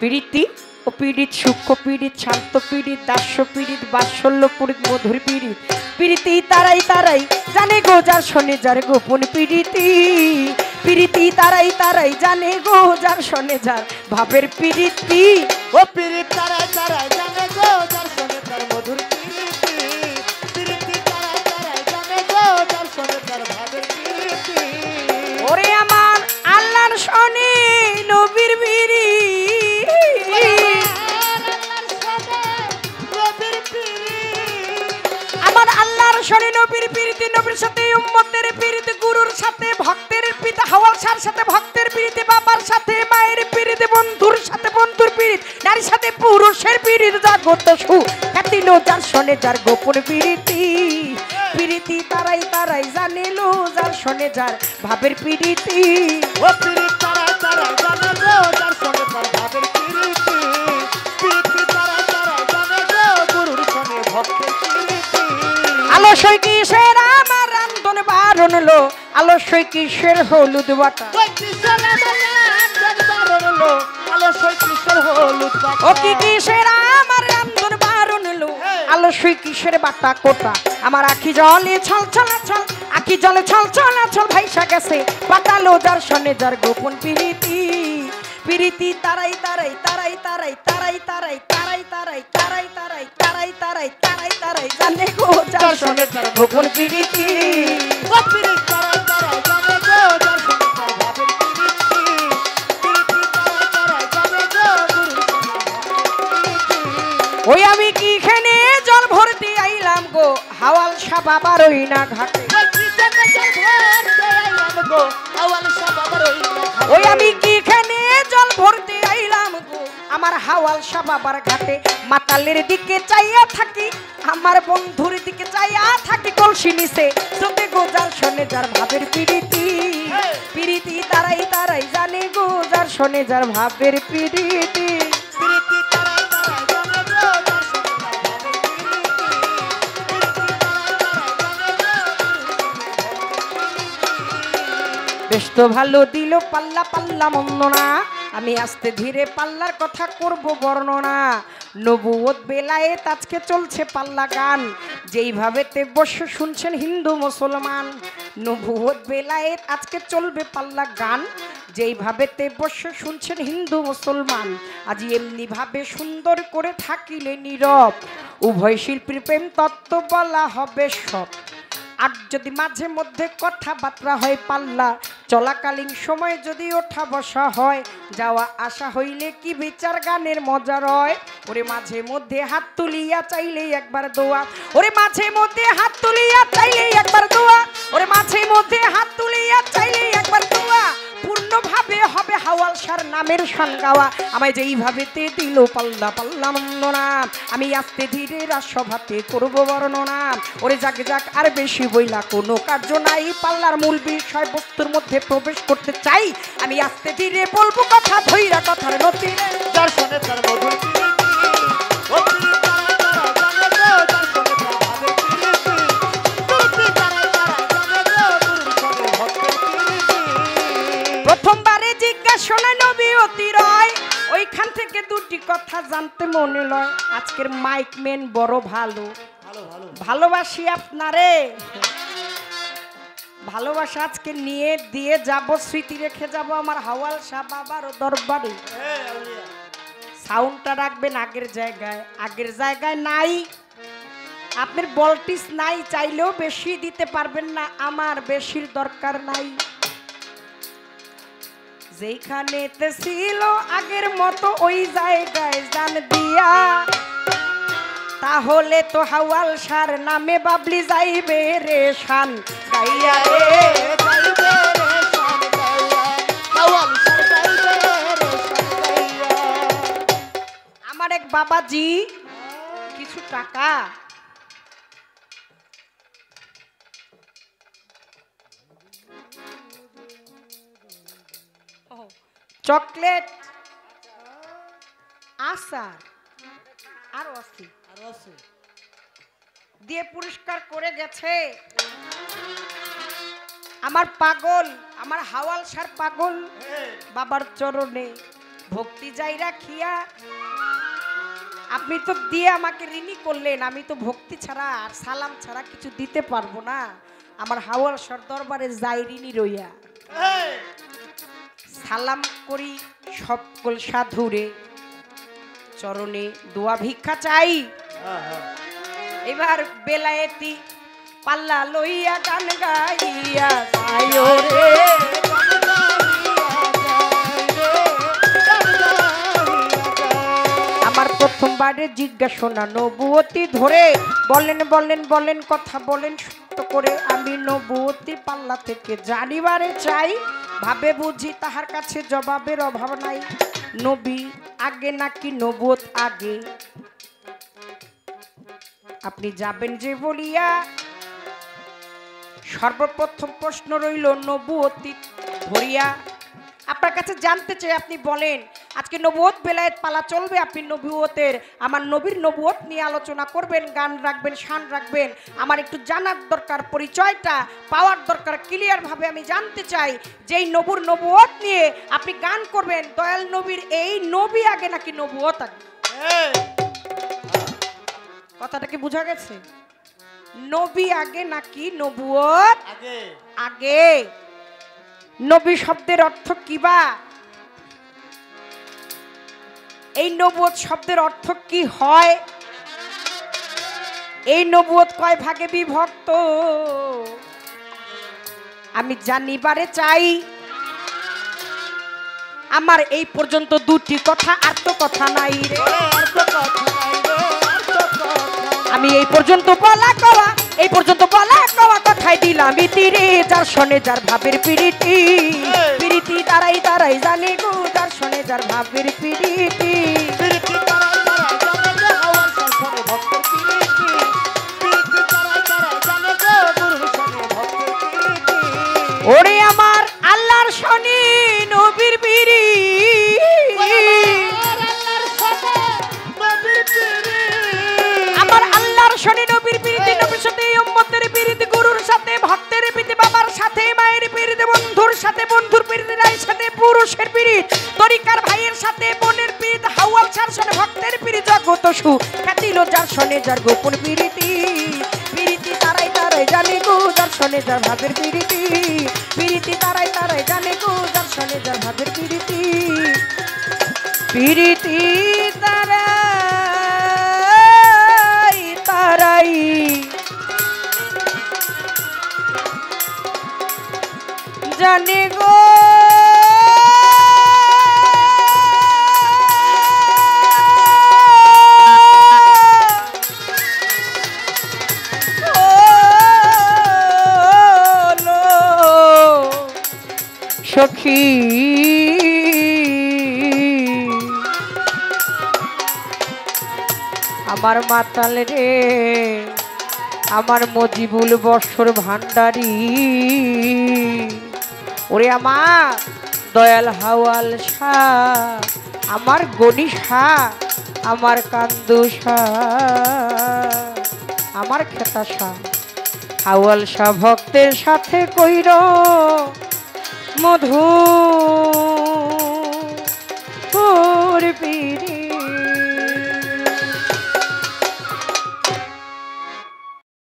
প্রীতি ও পীড়িত, সূক্ষ্ম পীড়িত, শান্ত পীড়িত, দাস্য পীড়িত, বাৎসল্য পীড়িত, মধুর পীড়িত। প্রীতি তারাই তারাই জানে গো, যার শনে যার গোপন পীড়িতি প্রীতি তারাই তারাই জানে গো, যার শনে যার ভাবের পীড়িতি ও পীড়িত তারাই তারাই সাথে ভক্তের পীড়িতে বাবার সাথে মায়ের পীড়িতে বন্ধুর সাথে বন্ধুর পীড়িত নারীর সাথে পুরুষের পীড়িত জাগত সু খ্যাতিল যার শোনে যার গোপন পীড়িতি। পীড়িতি তারাই তারাই জানিলো যার শোনে যার ভাবের পীড়িতি। ও পিরিত তারাই তারাই জানে যার সঙ্গে তার ভাবের পিরিতি পিরিতি তারাই তারাই জানে গো গুরুর সঙ্গে ভক্তের পিরিতি আলস্যই কিসের আমার রান্ধন বারণ লো আলস্যই কিসের হলুদ বাটা। ও কি কিসের আমার রান্ধন বারণ লো কিসের বাটা কোটা আমার আখি জলে ছল ছল ছল আখি জলে ছল ছল ছল ভাইসা গেছে পাতালো যার শনে যার গোপন পিরিতি পিরিতি তারাই তারাই তারাই তারাই তারাই তারাই তারাই তারাই তারাই তারাই তারাই তারাই তারাই তারাই জানে গো যার শনে যার গোপন পিরিতি ও পিরিত বাবার ওই না ঘাটে ওই জল ভরতে আইলাম গো, আওয়াল সব আবার ওই না ওই আমি কি খেনে জল ভরতে আইলাম গো? আমার হাওয়াল সা বাবার ঘাটে। মাতালের দিকে চাইয়া থাকি আমার বন্ধুর দিকে চাইয়া থাকি কলসি নিছে চোখে গো যার শোনে যার ভাবের পিড়িতি পিড়িতি তারাই তারাই জানে গো যার শোনে যার ভাবের পিড়িতি বেশ তো ভালো দিল পাল্লা পাল্লা মন্দ না আমি আস্তে ধীরে পাল্লার কথা করব বর্ণনা। নবুয়ত বেলায়েত আজকে চলছে পাল্লা গান। যেইভাবে তে বসে শুনছেন হিন্দু মুসলমান। নবুয়ত বেলায়েত আজকে চলবে পাল্লা গান। যেইভাবে তে বসে শুনছেন হিন্দু মুসলমান। আজ এমনি ভাবে সুন্দর করে থাকিলে নীরব। উভয় শিল্পীর প্রেম তত্ত্ব বলা হবে সব আর যদি মাঝে মধ্যে কথাবার্তা হয় পাল্লা চলাকালীন সময় যদি ওঠা বসা হয়, যাওয়া আসা হইলে কি বিচার গানের মজা রয়? ওরে মাঝে মধ্যে হাত তুলিয়া চাইলে একবার দোয়া। ওরে মাঝে মধ্যে হাত তুলিয়া চাইলে একবার দোয়া। ওরে মাঝে মধ্যে হাত তুলিয়া দোয়া পূর্ণভাবে হবে হাওয়াল সার নামের শান গাওয়া আমায় যেইভাবে তে দিল পাল্লা পাল্লা মন্দনা, আমি আস্তে ধীরে রাজসভাতে করব বর্ণনা। ওরে যাক যাক, আর বেশি বইলা কোনো কার্য নাই। পাল্লার মূল বিষয় বস্তুর মধ্যে প্রবেশ করতে চাই। আমি আস্তে ধীরে বলব কথা, ধৈরা কথার নতি সঙ্গে তার মধুর জানতে মনে নয় আজকের মাইক মেন বড় ভালো। ভালো ভালো। ভালোবাসি আপনারে। ভালোবাসা আজকে নিয়ে দিয়ে যাব স্মৃতি রেখে যাব আমার হাওয়াল শাহ বাবার দরবারে। সাউন্ডটা রাখবেন আগের জায়গায়। আগের জায়গায় নাই। আপনার বলটিস নাই চাইলেও বেশি দিতে পারবেন না। আমার বেশির দরকার নাই। যেখানে ছিল আগের মতো ওই জায়গায় জান দিয়া, তাহলে তো হাওয়াল সার নামে বাবলি যাইবে রে শান রে। আমার এক বাবাজি, কিছু টাকা চকলেট আচার আরও আছে। আর আছে। দিয়ে পুরস্কার করে গেছে। আমার পাগল আমার হাওয়াল সার পাগল বাবার চরণে ভক্তি যাই রাখিয়া আপনি তো দিয়ে আমাকে ঋণী করলেন আমি তো ভক্তি ছাড়া আর সালাম ছাড়া কিছু দিতে পারব না। আমার হাওয়াল সর দরবারে যাই ঋণী রইয়া। সালাম করি সকল সাধুরে। চরণে দোয়া ভিক্ষা চাই। এবার বেলায়েতি পাল্লা লইয়া গান গাইয়া আমার প্রথমবারে জিজ্ঞাসা নবুয়তি ধরে বলেন বলেন বলেন, কথা বলেন, সত্য করে আমি নবুয়তি পাল্লা থেকে জানিবারে চাই। ভাবে বুঝি তাহার কাছে জবাবের অভাব নাই। নবী আগে নাকি নবত আগে? আপনি যাবেন যে বলিয়া? সর্বপ্রথম প্রশ্ন রইল, নবুয়তি ধরিয়া। আপনার কাছে জানতে চাই, আপনি বলেন আজকে নবুয়ত বেলায়েত পালা চলবে আপনি নবুয়তের আমার নবীর নবুয়ত নিয়ে আলোচনা করবেন গান রাখবেন শান রাখবেন। আমার একটু জানার দরকার পরিচয়টা পাওয়ার দরকার ক্লিয়ার ভাবে আমি জানতে চাই যে এই নবুর নবুয়ত নিয়ে আপনি গান করবেন দয়াল নবীর এই নবী আগে নাকি নবুয়ত আগে? কথাটা কি বোঝা গেছে? নবী আগে নাকি নবুয়ত আগে। আগে? নবী শব্দের অর্থ কি বা? এই নবুয়ত শব্দের অর্থ কি হয়? এই নবুয়ত কয় ভাগে বিভক্ত? আমি জানিবারে চাই, আমার এই পর্যন্ত দুটি কথা আর তো কথা নাই রে। আমি এই পর্যন্ত বলা কওয়া, এই পর্যন্ত বলা কওয়া কথাই দিলাম তীরে যার শোনে যার ভাবের পিড়িতি পিড়িতি তারাই তারাই জানে গো যার ভাবের পিড়িতি। পিরিতি পুরুষের পিড়িত। তরিকার ভাইয়ের সাথে বোনের পিড়িত, হাওয়াল সার শোনে ভক্তের পিড়িত জগত সু। খ্যাতিল যার শোনে যার গোপন পিড়িতি। পিড়িতি তারাই তারাই জানে গো যার শোনে যার ভাবের পিড়িতি। পিড়িতি তারাই তারাই জানে গো যার শোনে যার ভাবের পিড়িতি। পিরিতি তারাই তারাই। জানে গো আমার মাতাল রে, আমার মজিবুল বর্ষর ভান্ডারি ওরে আমার দয়াল হাওয়াল শাহ, আমার গণি শাহ, আমার কান্দু শাহ, আমার খেতা শাহ। হাওয়াল শাহ ভক্তের সাথে কইর মধু পি